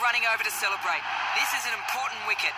running over to celebrate. This is an important wicket.